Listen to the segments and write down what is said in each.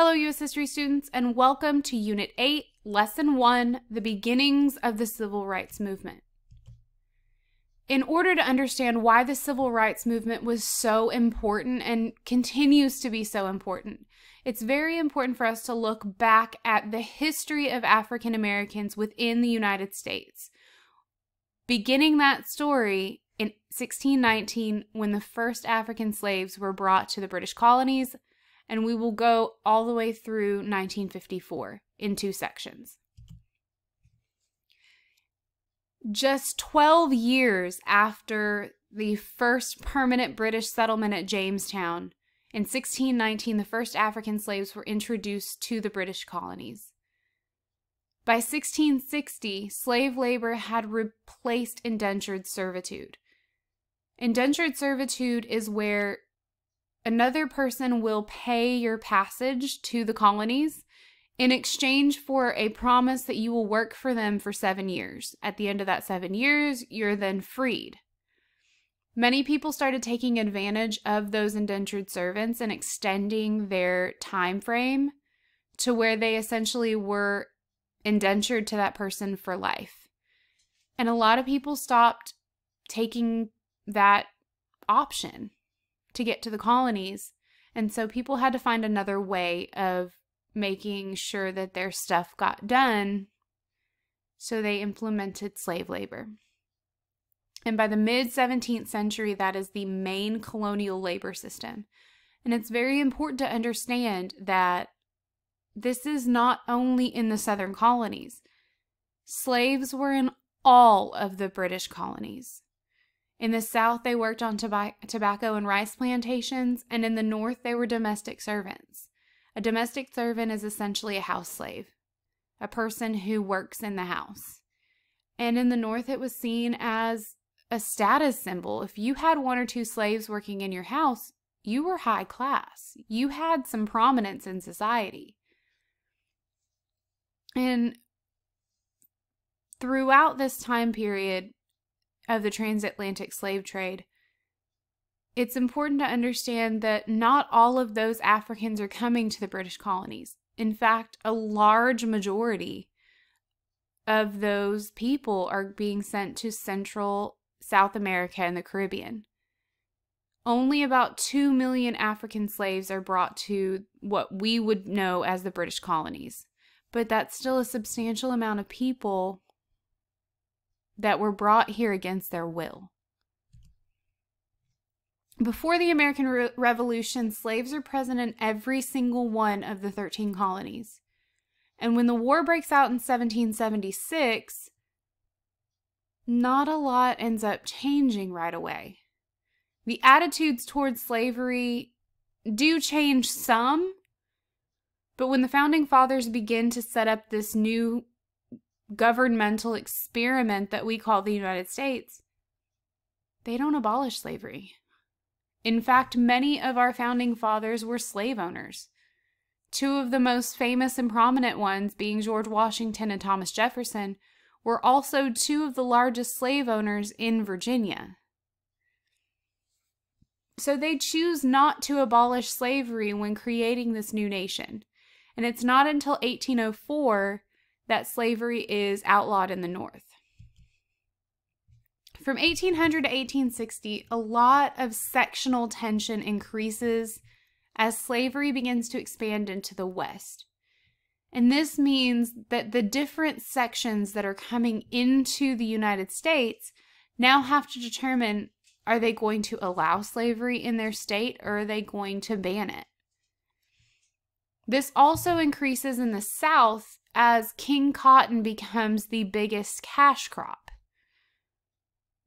Hello, U.S. History students, and welcome to Unit 8, Lesson 1 The Beginnings of the Civil Rights Movement. In order to understand why the Civil Rights Movement was so important and continues to be so important, it's very important for us to look back at the history of African Americans within the United States. Beginning that story in 1619, when the first African slaves were brought to the British colonies and we will go all the way through 1954 in two sections. Just 12 years after the first permanent British settlement at Jamestown, in 1619, the first African slaves were introduced to the British colonies. By 1660, slave labor had replaced indentured servitude. Indentured servitude is where another person will pay your passage to the colonies in exchange for a promise that you will work for them for seven years. At the end of that seven years, you're then freed. Many people started taking advantage of those indentured servants and extending their time frame to where they essentially were indentured to that person for life. And a lot of people stopped taking that option to get to the colonies. And so people had to find another way of making sure that their stuff got done. So they implemented slave labor. And by the mid 17th century, that is the main colonial labor system. And it's very important to understand that this is not only in the southern colonies, slaves were in all of the British colonies. In the South, they worked on tobacco and rice plantations, and in the North, they were domestic servants. A domestic servant is essentially a house slave, a person who works in the house. And in the North, it was seen as a status symbol. If you had one or two slaves working in your house, you were high class. You had some prominence in society. And throughout this time period, of the transatlantic slave trade, it's important to understand that not all of those Africans are coming to the British colonies. In fact, a large majority of those people are being sent to Central South America and the Caribbean. Only about 2 million African slaves are brought to what we would know as the British colonies, but that's still a substantial amount of people that were brought here against their will. Before the American Re- Revolution, slaves are present in every single one of the 13 colonies. And when the war breaks out in 1776, not a lot ends up changing right away. The attitudes towards slavery do change some, but when the founding fathers begin to set up this new governmental experiment that we call the United States, they don't abolish slavery. In fact, many of our founding fathers were slave owners. Two of the most famous and prominent ones, being George Washington and Thomas Jefferson, were also two of the largest slave owners in Virginia. So they choose not to abolish slavery when creating this new nation. And it's not until 1804 that slavery is outlawed in the North. From 1800 to 1860, a lot of sectional tension increases as slavery begins to expand into the West. And this means that the different sections that are coming into the United States now have to determine are they going to allow slavery in their state or are they going to ban it? This also increases in the South as King Cotton becomes the biggest cash crop.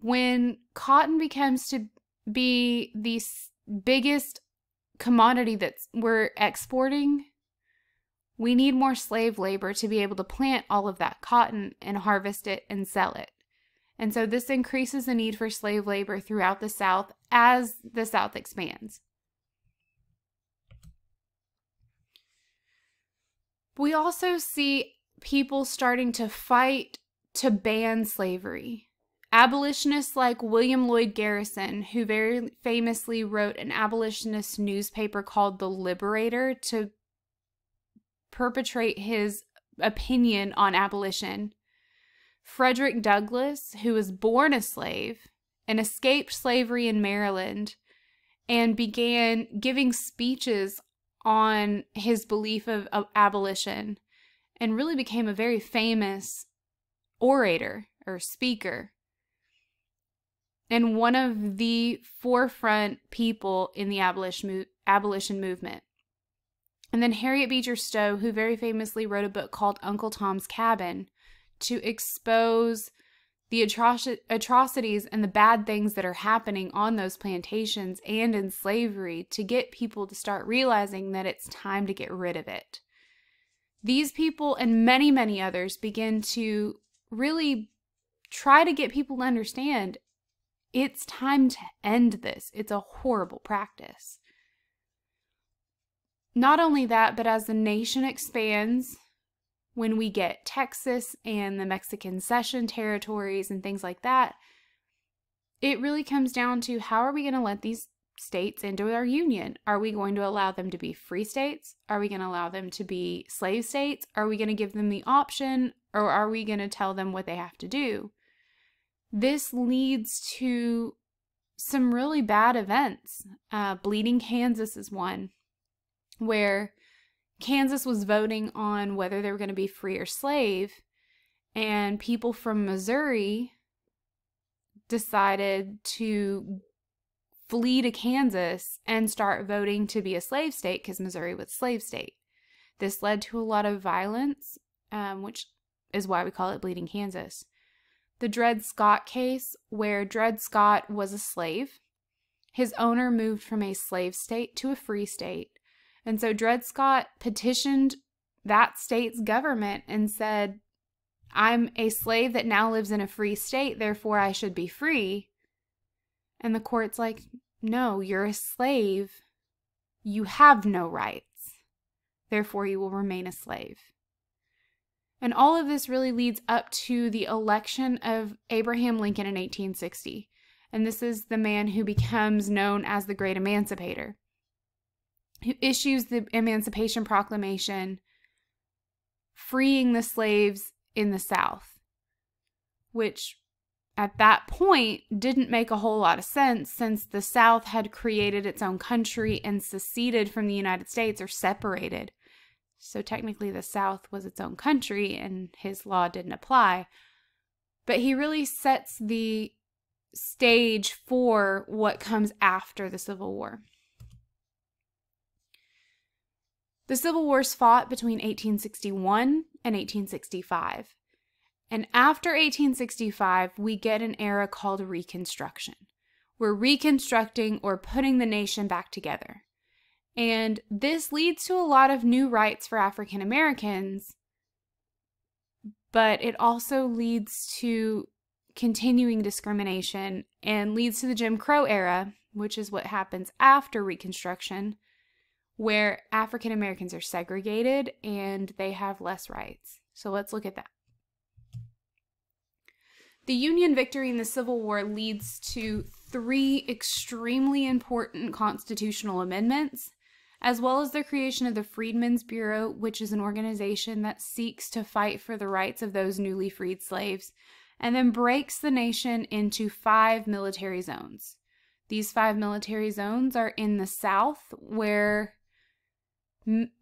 When cotton becomes to be the biggest commodity that we're exporting, we need more slave labor to be able to plant all of that cotton and harvest it and sell it. And so this increases the need for slave labor throughout the South as the South expands. We also see people starting to fight to ban slavery. Abolitionists like William Lloyd Garrison, who very famously wrote an abolitionist newspaper called The Liberator to perpetrate his opinion on abolition. Frederick Douglass, who was born a slave and escaped slavery in Maryland and began giving speeches on his belief of, of abolition and really became a very famous orator or speaker and one of the forefront people in the abolition, abolition movement. And then Harriet Beecher Stowe, who very famously wrote a book called Uncle Tom's Cabin to expose the atroci- atrocities and the bad things that are happening on those plantations and in slavery to get people to start realizing that it's time to get rid of it. These people and many, many others begin to really try to get people to understand it's time to end this. It's a horrible practice. Not only that, but as the nation expands, when we get Texas and the Mexican cession territories and things like that, it really comes down to how are we going to let these states into our union? Are we going to allow them to be free states? Are we going to allow them to be slave states? Are we going to give them the option or are we going to tell them what they have to do? This leads to some really bad events. Uh, Bleeding Kansas is one where Kansas was voting on whether they were going to be free or slave, and people from Missouri decided to flee to Kansas and start voting to be a slave state because Missouri was a slave state. This led to a lot of violence, um, which is why we call it Bleeding Kansas the Dred Scott case, where Dred Scott was a slave. His owner moved from a slave state to a free state. And so Dred Scott petitioned that state's government and said, I'm a slave that now lives in a free state, therefore I should be free. And the court's like, no, you're a slave. You have no rights. Therefore, you will remain a slave. And all of this really leads up to the election of Abraham Lincoln in 1860. And this is the man who becomes known as the Great Emancipator, who issues the Emancipation Proclamation freeing the slaves in the South, which at that point didn't make a whole lot of sense since the South had created its own country and seceded from the United States or separated. So technically, the South was its own country and his law didn't apply. But he really sets the stage for what comes after the Civil War. The Civil Wars fought between 1861 and 1865. And after 1865, we get an era called Reconstruction. We're reconstructing or putting the nation back together. And this leads to a lot of new rights for African Americans, but it also leads to continuing discrimination and leads to the Jim Crow era, which is what happens after Reconstruction, where African Americans are segregated and they have less rights. So let's look at that. The Union victory in the Civil War leads to three extremely important constitutional amendments as well as the creation of the Freedmen's Bureau, which is an organization that seeks to fight for the rights of those newly freed slaves, and then breaks the nation into five military zones. These five military zones are in the South, where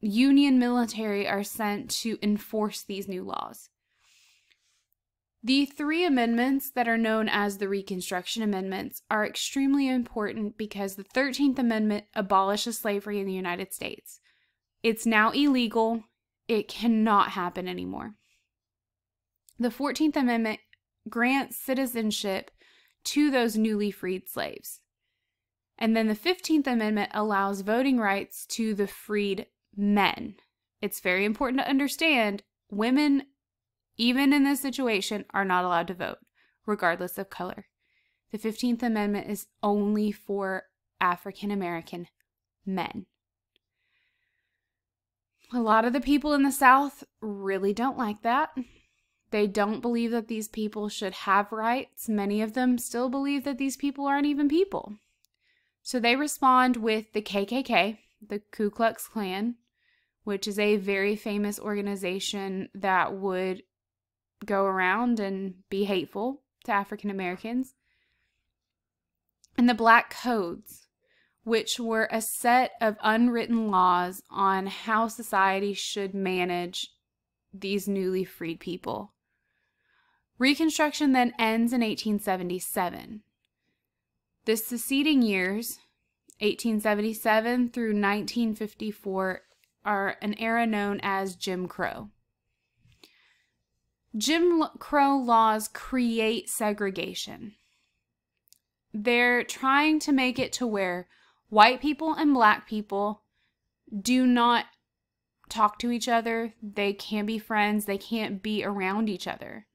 Union military are sent to enforce these new laws. The three amendments that are known as the Reconstruction Amendments are extremely important because the 13th Amendment abolishes slavery in the United States. It's now illegal, it cannot happen anymore. The 14th Amendment grants citizenship to those newly freed slaves. And then the 15th Amendment allows voting rights to the freed men. It's very important to understand women even in this situation, are not allowed to vote, regardless of color. The 15th Amendment is only for African American men. A lot of the people in the South really don't like that. They don't believe that these people should have rights. Many of them still believe that these people aren't even people. So they respond with the KKK, the Ku Klux Klan, which is a very famous organization that would go around and be hateful to African Americans. And the Black Codes, which were a set of unwritten laws on how society should manage these newly freed people. Reconstruction then ends in 1877. The succeeding years, 1877 through 1954, are an era known as Jim Crow. Jim Crow laws create segregation. They're trying to make it to where white people and black people do not talk to each other, they can't be friends, they can't be around each other.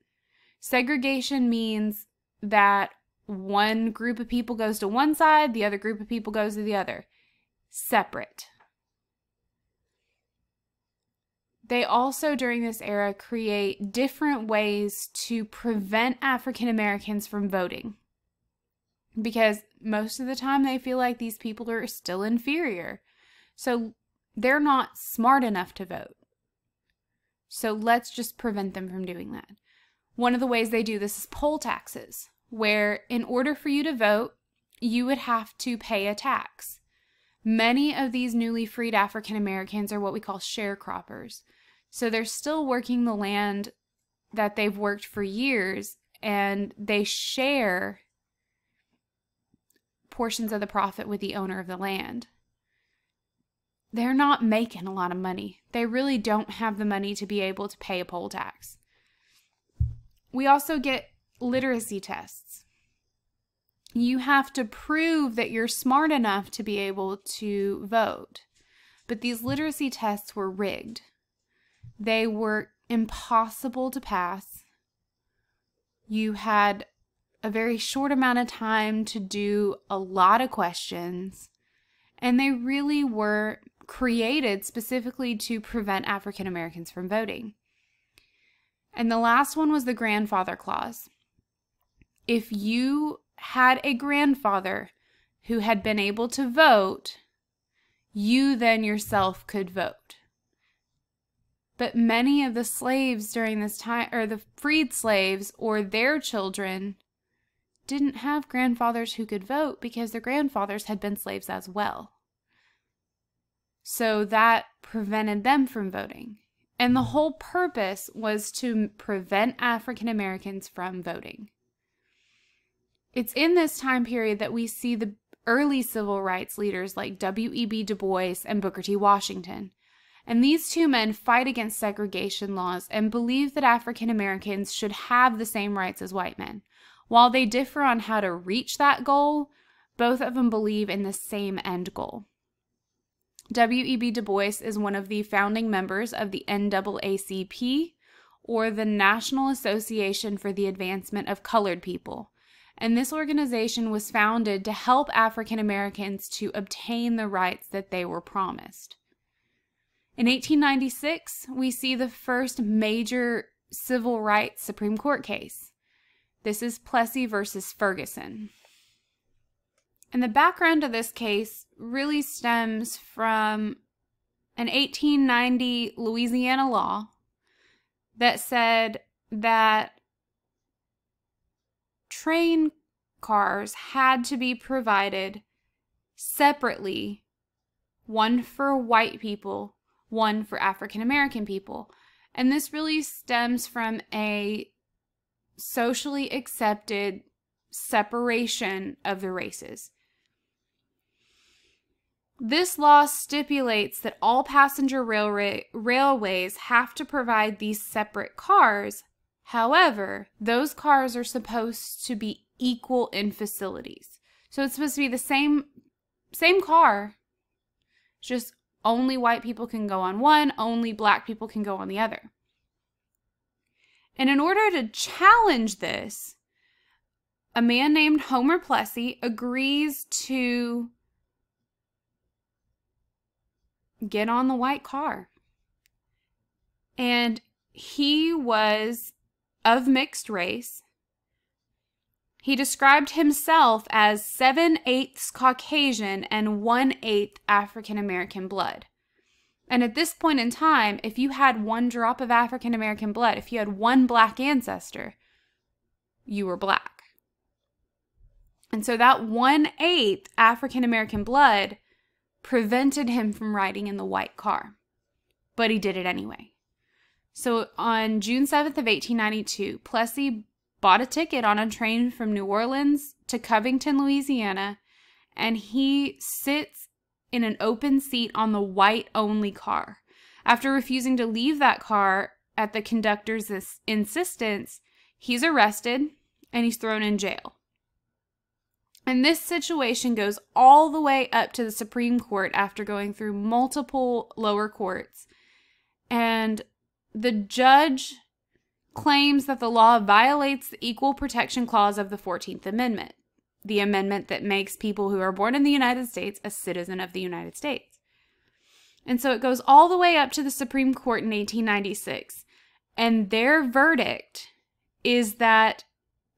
Segregation means that one group of people goes to one side, the other group of people goes to the other. Separate. They also, during this era, create different ways to prevent African Americans from voting. Because most of the time they feel like these people are still inferior. So they're not smart enough to vote. So let's just prevent them from doing that. One of the ways they do this is poll taxes, where in order for you to vote, you would have to pay a tax. Many of these newly freed African Americans are what we call sharecroppers. So they're still working the land that they've worked for years and they share portions of the profit with the owner of the land. They're not making a lot of money. They really don't have the money to be able to pay a poll tax. We also get literacy tests. You have to prove that you're smart enough to be able to vote. But these literacy tests were rigged. They were impossible to pass. You had a very short amount of time to do a lot of questions, and they really were created specifically to prevent African Americans from voting. And the last one was the grandfather clause. If you had a grandfather who had been able to vote, you then yourself could vote. But many of the slaves during this time, or the freed slaves or their children, didn't have grandfathers who could vote because their grandfathers had been slaves as well. So that prevented them from voting. And the whole purpose was to prevent African Americans from voting. It's in this time period that we see the early civil rights leaders like W.E.B. Du Bois and Booker T. Washington and these two men fight against segregation laws and believe that African Americans should have the same rights as white men. While they differ on how to reach that goal, both of them believe in the same end goal. W.E.B. Du Bois is one of the founding members of the NAACP, or the National Association for the Advancement of Colored People. And this organization was founded to help African Americans to obtain the rights that they were promised. In 1896, we see the first major civil rights Supreme Court case. This is Plessy versus Ferguson. And the background of this case really stems from an 1890 Louisiana law that said that train cars had to be provided separately, one for white people one for African American people. And this really stems from a socially accepted separation of the races. This law stipulates that all passenger railway, railways have to provide these separate cars. However, those cars are supposed to be equal in facilities. So it's supposed to be the same same car, just only white people can go on one, only black people can go on the other. And in order to challenge this, a man named Homer Plessy agrees to get on the white car. And he was of mixed race. He described himself as seven eighths Caucasian and one eighth African American blood. And at this point in time, if you had one drop of African American blood, if you had one black ancestor, you were black. And so that one eighth African American blood prevented him from riding in the white car. But he did it anyway. So on June 7th of 1892, Plessy bought a ticket on a train from New Orleans to Covington, Louisiana, and he sits in an open seat on the white only car. After refusing to leave that car at the conductor's insistence, he's arrested and he's thrown in jail. And this situation goes all the way up to the Supreme Court after going through multiple lower courts. And the judge claims that the law violates the Equal Protection Clause of the 14th Amendment the amendment that makes people who are born in the United States a citizen of the United States. And so it goes all the way up to the Supreme Court in 1896. And their verdict is that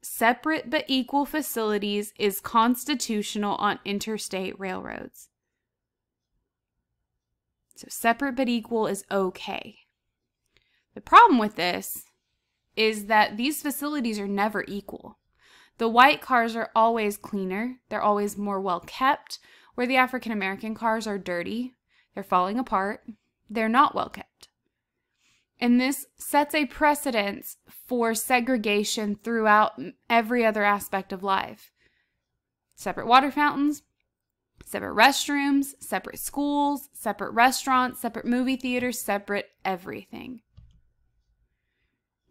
separate but equal facilities is constitutional on interstate railroads. So separate but equal is okay. The problem with this is that these facilities are never equal. The white cars are always cleaner, they're always more well kept, where the African American cars are dirty, they're falling apart, they're not well kept. And this sets a precedence for segregation throughout every other aspect of life. Separate water fountains, separate restrooms, separate schools, separate restaurants, separate movie theaters, separate everything.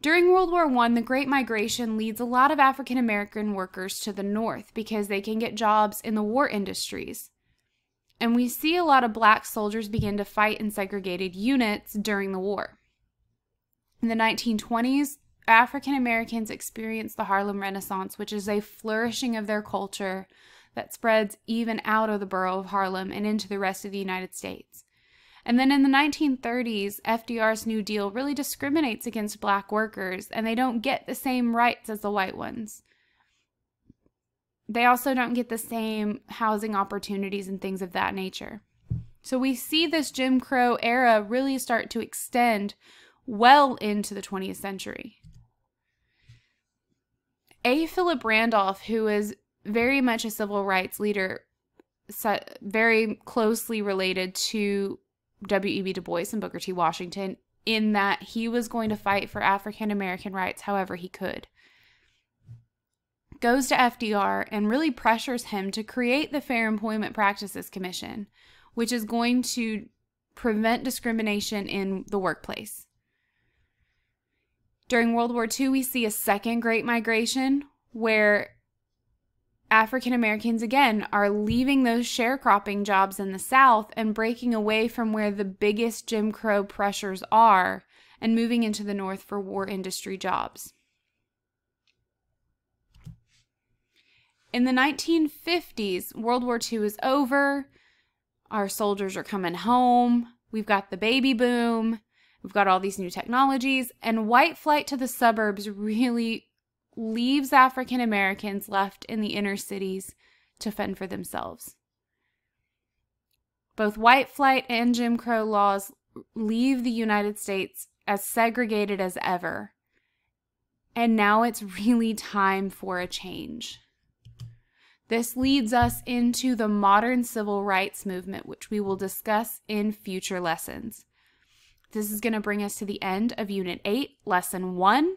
During World War I, the Great Migration leads a lot of African American workers to the North because they can get jobs in the war industries. And we see a lot of black soldiers begin to fight in segregated units during the war. In the 1920s, African Americans experienced the Harlem Renaissance, which is a flourishing of their culture that spreads even out of the borough of Harlem and into the rest of the United States. And then in the 1930s, FDR's New Deal really discriminates against black workers, and they don't get the same rights as the white ones. They also don't get the same housing opportunities and things of that nature. So we see this Jim Crow era really start to extend well into the 20th century. A. Philip Randolph, who is very much a civil rights leader, very closely related to W.E.B. Du Bois and Booker T. Washington in that he was going to fight for African American rights however he could. Goes to FDR and really pressures him to create the Fair Employment Practices Commission, which is going to prevent discrimination in the workplace. During World War II, we see a second Great Migration where African Americans again are leaving those sharecropping jobs in the South and breaking away from where the biggest Jim Crow pressures are and moving into the North for war industry jobs. In the 1950s, World War II is over. Our soldiers are coming home. We've got the baby boom. We've got all these new technologies. And white flight to the suburbs really leaves African Americans left in the inner cities to fend for themselves. Both white flight and Jim Crow laws leave the United States as segregated as ever. And now it's really time for a change. This leads us into the modern civil rights movement, which we will discuss in future lessons. This is going to bring us to the end of Unit 8, Lesson 1